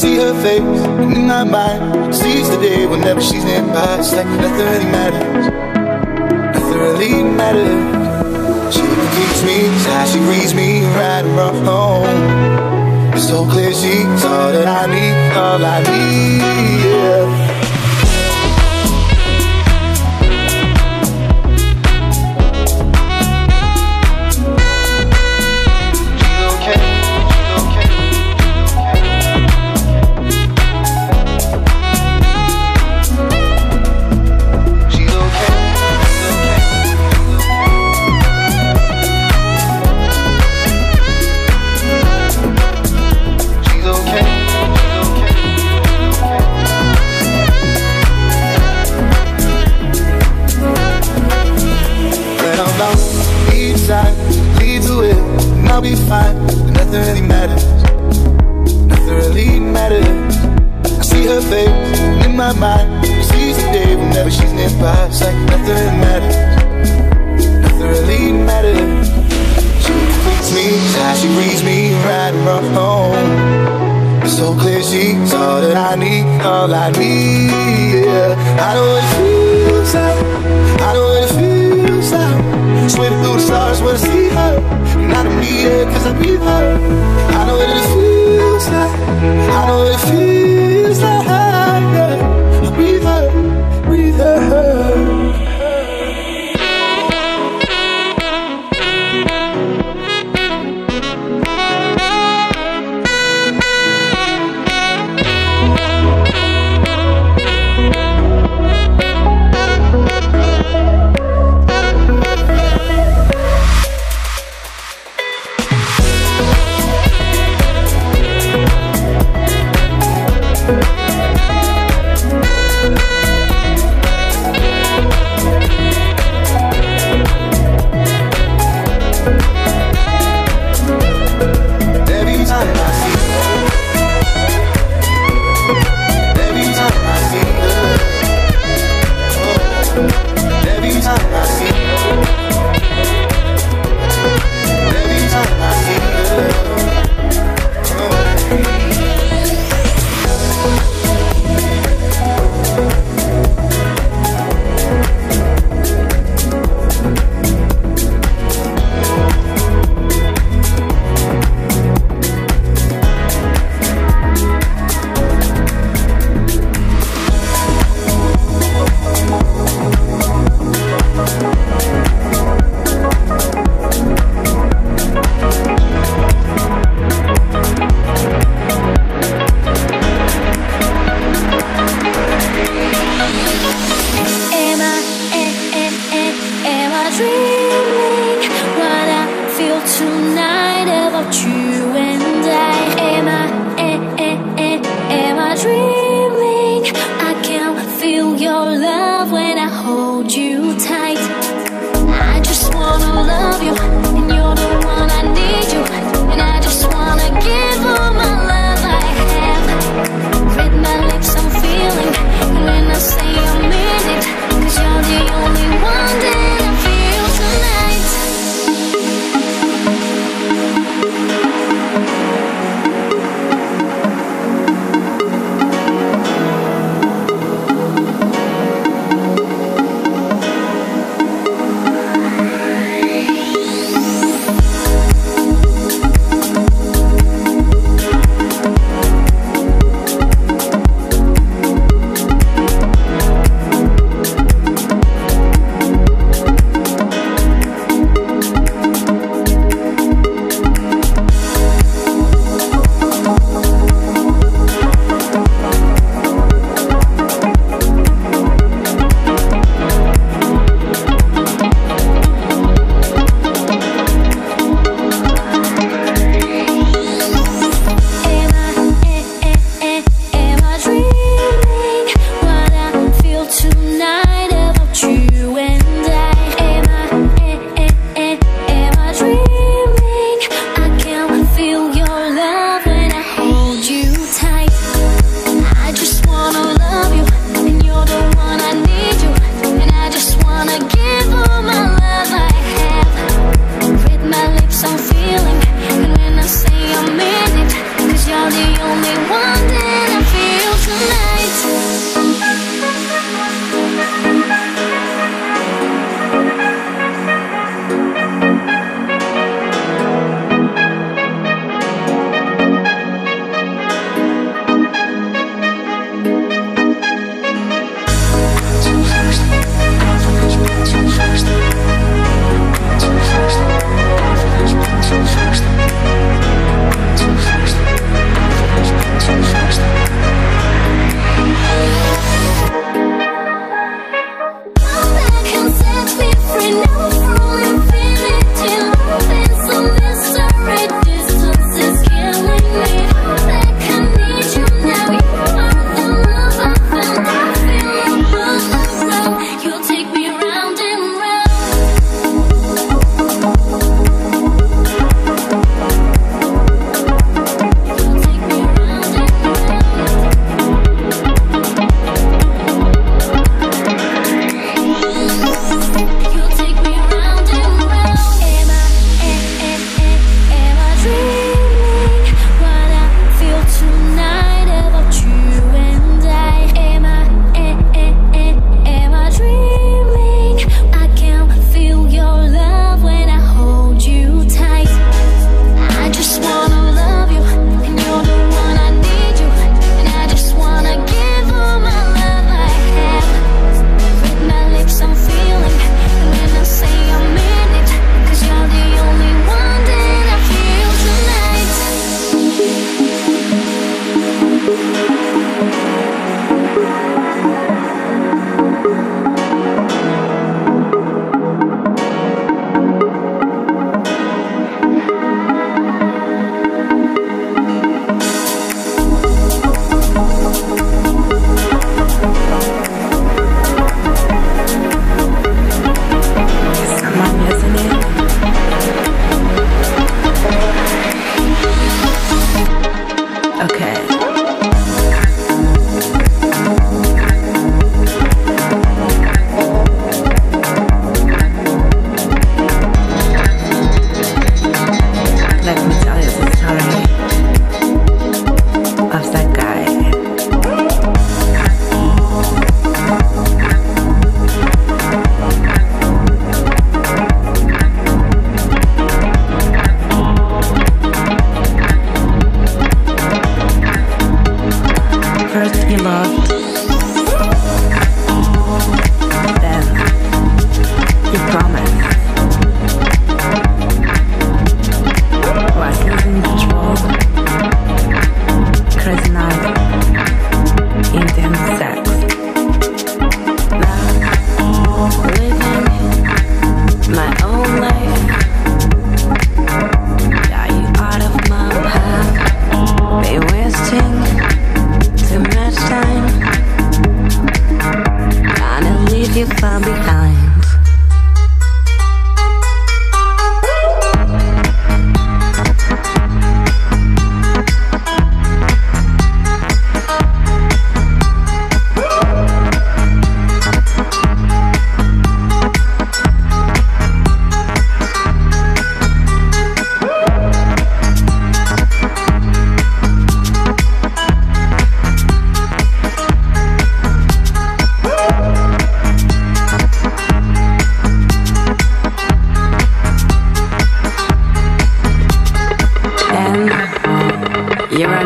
see her face, and in my mind, sees the day whenever she's nearby. It's like nothing really matters, nothing really matters. She keeps me, how she reads me, right from home It's so clear she's all that I need, all I need. Yeah. mind. Sees the day whenever she's nearby. It's like nothing matters. Nothing really matters. She reads me, she reads me right from home. It's so clear she's all that I need, all I need. Yeah. I know what it feels like. I know what it feels like. Swimming through the stars when I see her. And I don't need it cause I be her. I know what it feels like. I know what it feels like. Yeah her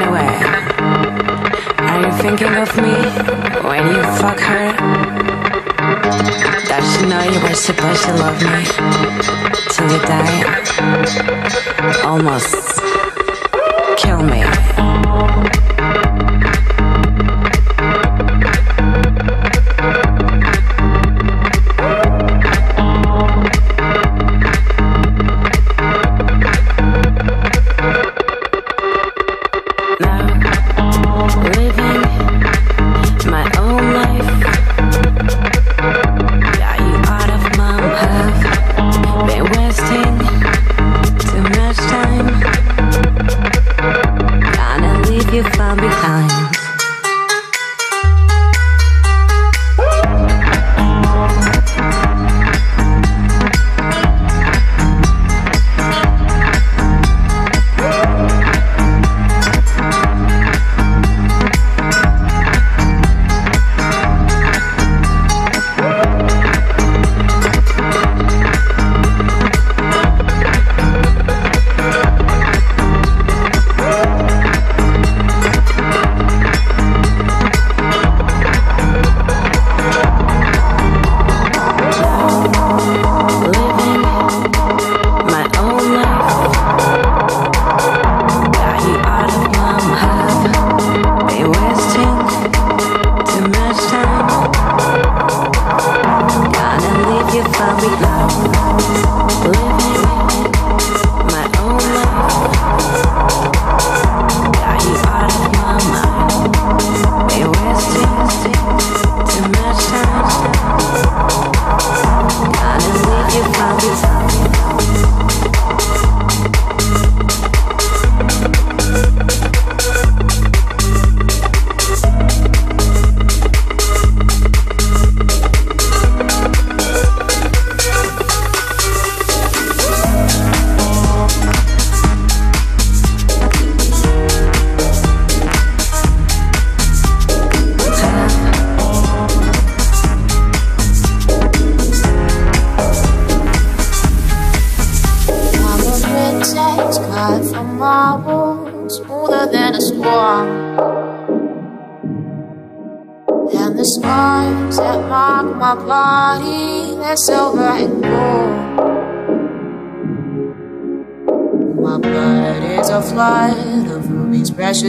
you. Are you thinking of me when you fuck her? Does she know you were supposed to love me till you die? Almost kill me.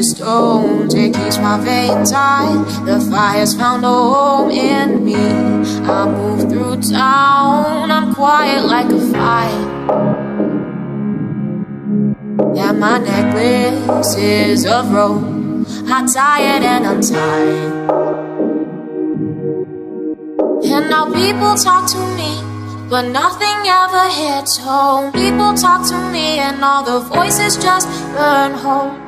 Stones. Oh, it keeps my veins high. The fire's found a home in me. I move through town, I'm quiet like a fire. And my necklace is of rope. I'm tired and untied. And now people talk to me, but nothing ever hits home. People talk to me, and all the voices just burn home.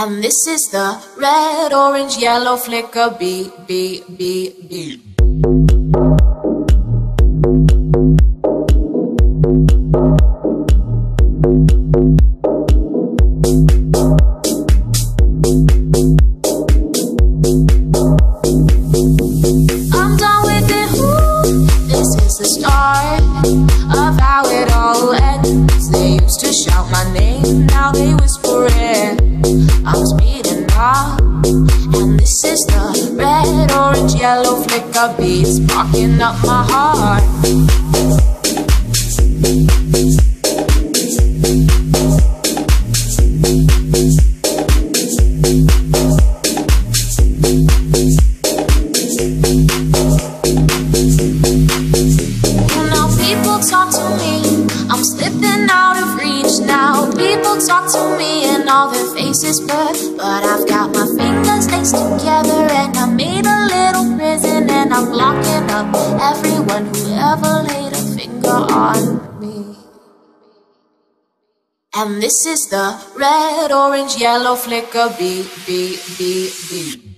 And this is the red, orange, yellow flicker beat, beat, beat, beat. the red, orange, yellow flicker. B, B, B, B.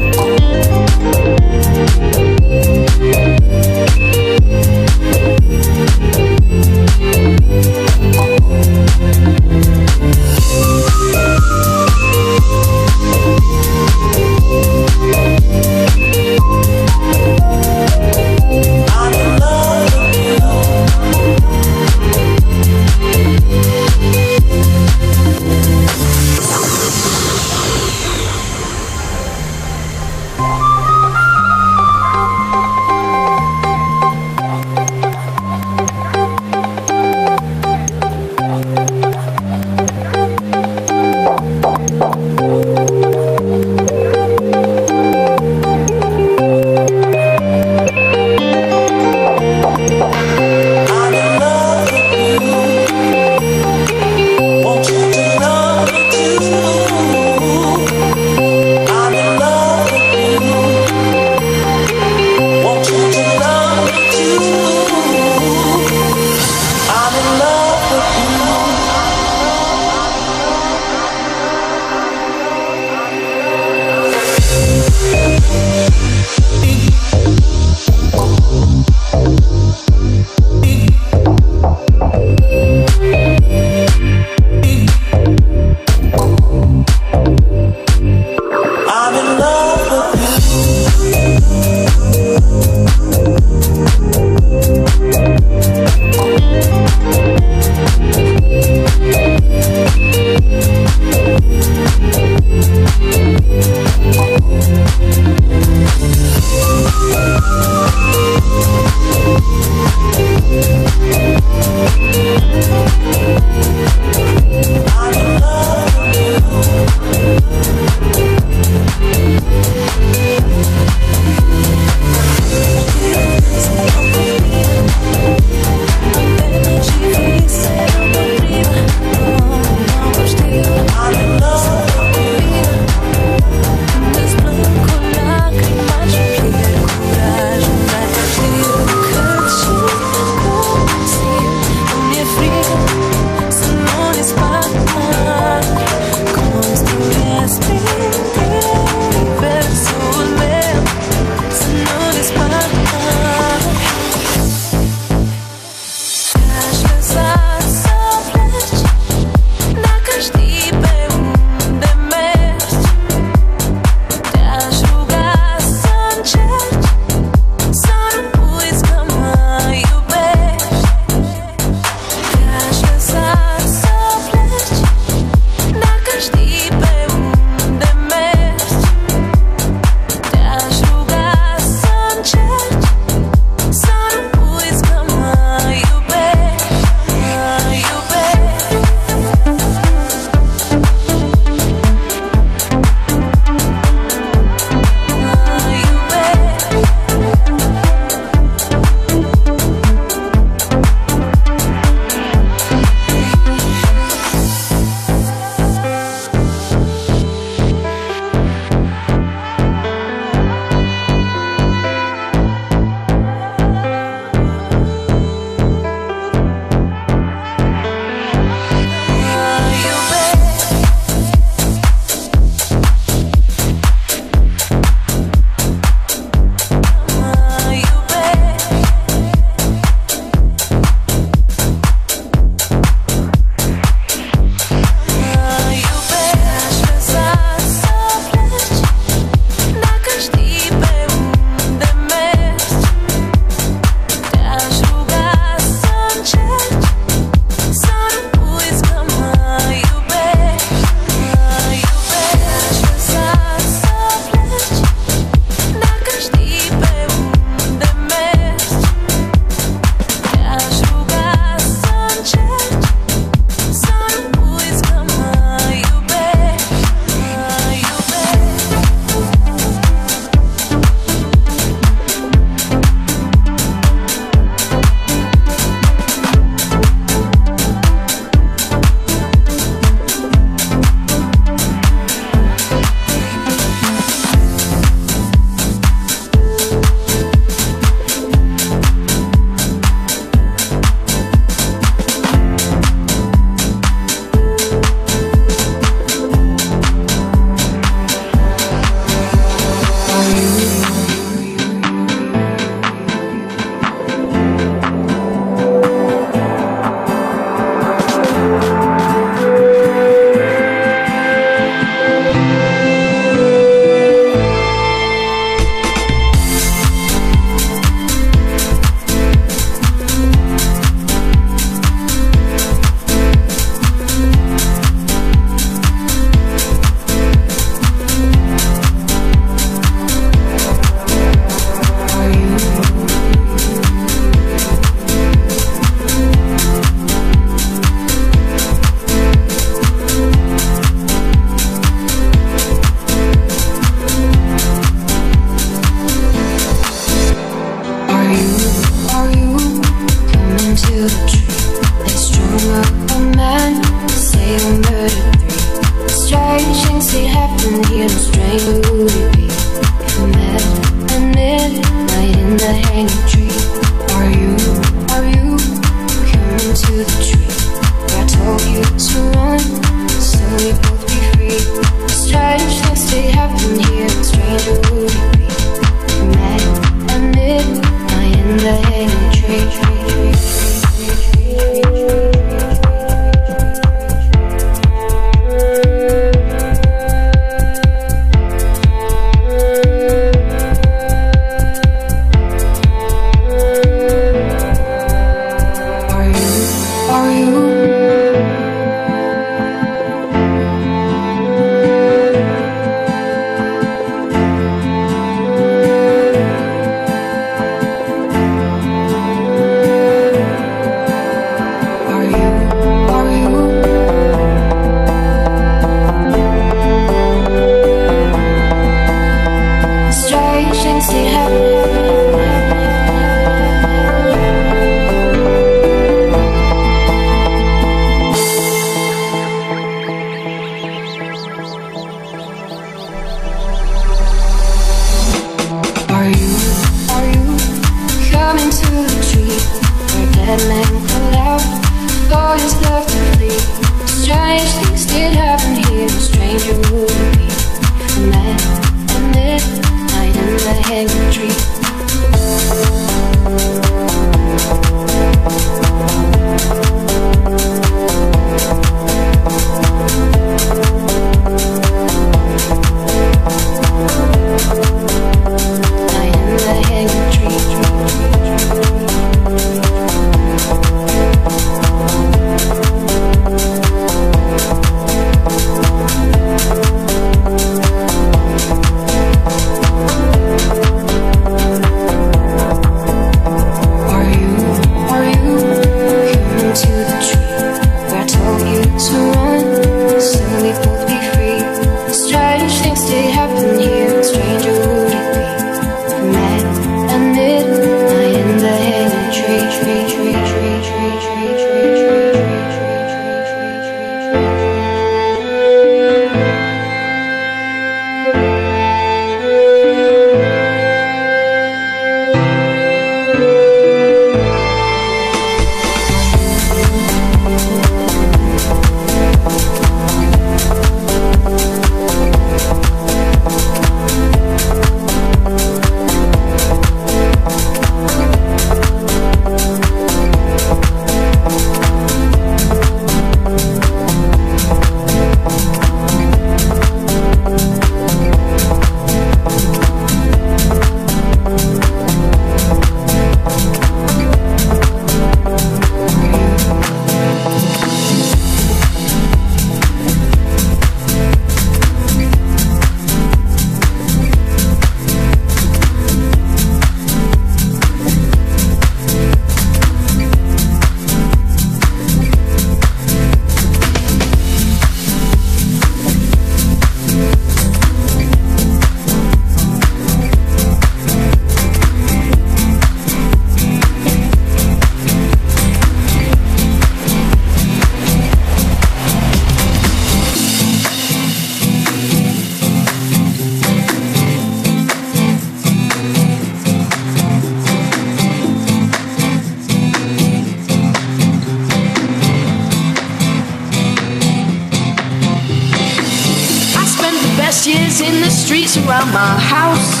around my house.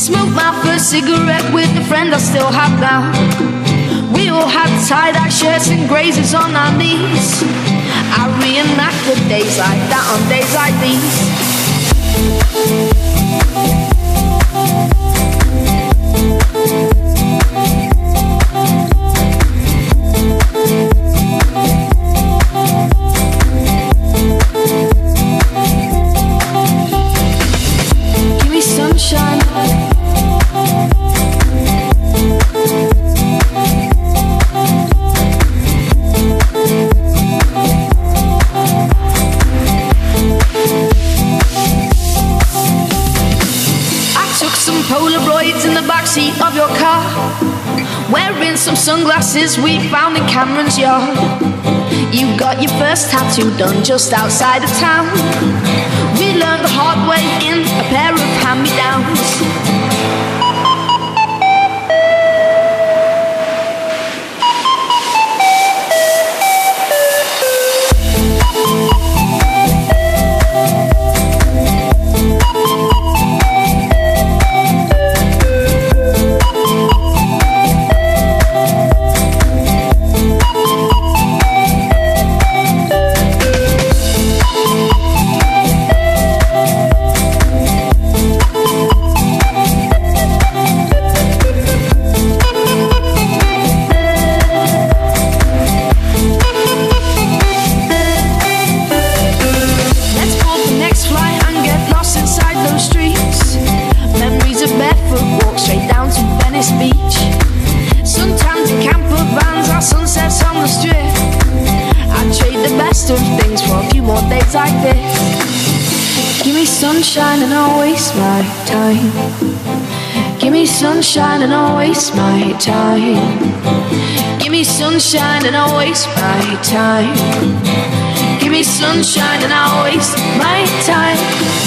Smoked my first cigarette with a friend I still have now. We all had tie-dye shirts and grazes on our knees. I reenacted days like that on days like these. we found in Cameron's yard. You got your first tattoo done just outside of town. We learned the hard way in a pair of hand-me-downs. Days like this. Give me sunshine and I'll waste my time. Give me sunshine and I'll waste my time. Give me sunshine and I'll waste my time. Give me sunshine and I'll waste my time.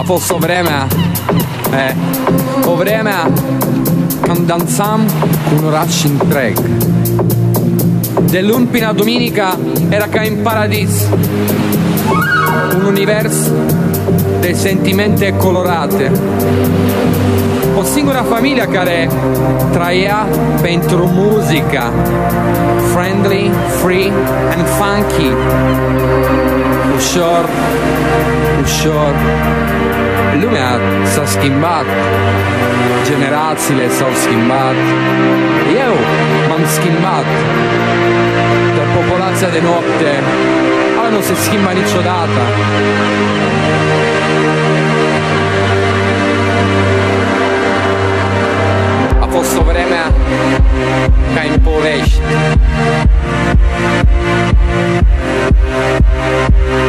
A fost o vreme, eh, o vreme când dansam cu un oraș întreg. De luni până a duminica era ca în paradis. Un univers de sentimente colorate. O singura famiglia care trăia pentru muzica friendly, free and funky. Ușor, ușor, lumea s-a schimbat, generațiile s-au schimbat, eu m-am schimbat, dar popolația de noapte, ala nu se schimba niciodată. A fost o vreme ca în povești.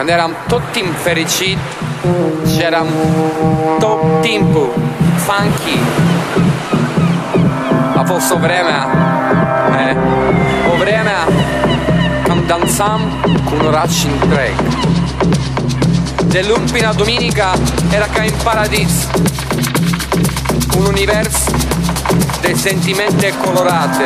Quando eravamo tutti fericiti c'era tutto tempo funky. A posto vreme, eh, o vreme, cam danzam con un racing track. Dell'ultima domenica era che in paradiso, un universo di sentimenti colorati